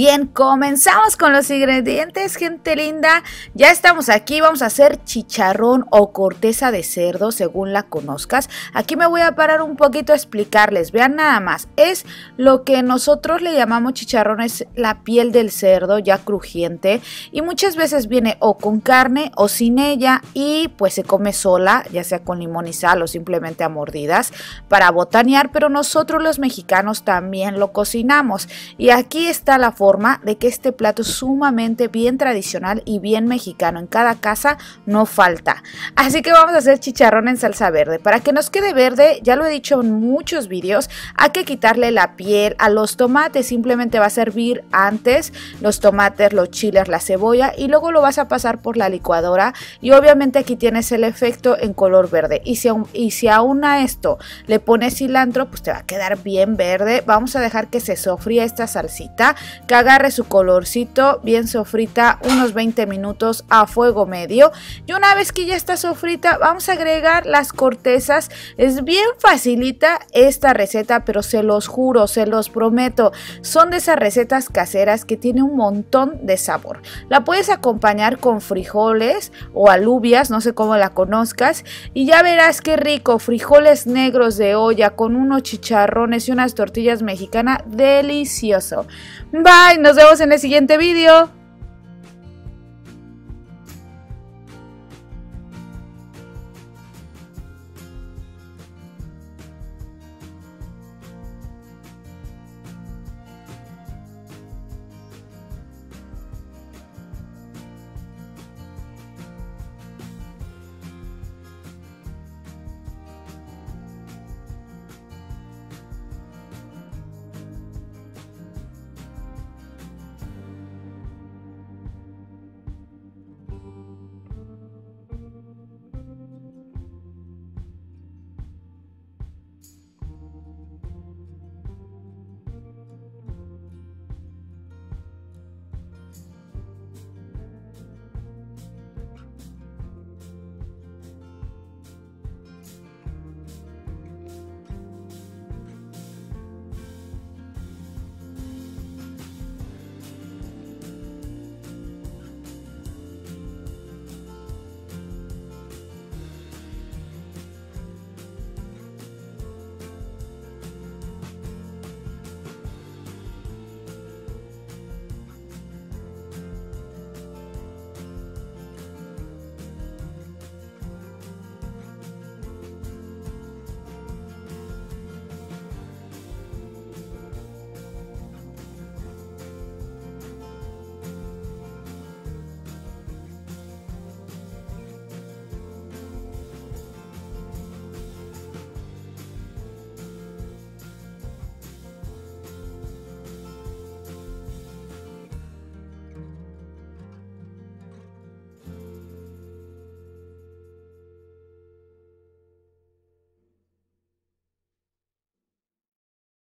Bien, comenzamos con los ingredientes, gente linda. Ya estamos aquí, vamos a hacer chicharrón o corteza de cerdo, según la conozcas. Aquí me voy a parar un poquito a explicarles. Vean nada más, es lo que nosotros le llamamos chicharrón, es la piel del cerdo ya crujiente. Y muchas veces viene o con carne o sin ella y pues se come sola, ya sea con limón y sal o simplemente a mordidas para botanear. Pero nosotros los mexicanos también lo cocinamos. Y aquí está la forma de que este plato sumamente bien tradicional y bien mexicano. En cada casa no falta. Así que vamos a hacer chicharrón en salsa verde. Para que nos quede verde, ya lo he dicho en muchos vídeos, hay que quitarle la piel a los tomates. Simplemente va a servir antes los tomates, los chiles, la cebolla y luego lo vas a pasar por la licuadora. Y obviamente aquí tienes el efecto en color verde. Y si, y si aún a esto le pones cilantro, pues te va a quedar bien verde. Vamos a dejar que se sofría esta salsita agarre su colorcito bien sofrita unos 20 minutos a fuego medio. Y una vez que ya está sofrita vamos a agregar las cortezas. Es bien facilita esta receta pero se los juro se los prometo son de esas recetas caseras que tiene un montón de sabor. La puedes acompañar con frijoles o alubias no sé cómo la conozcas y ya verás qué rico frijoles negros de olla con unos chicharrones y unas tortillas mexicanas delicioso Bye, nos vemos en el siguiente vídeo.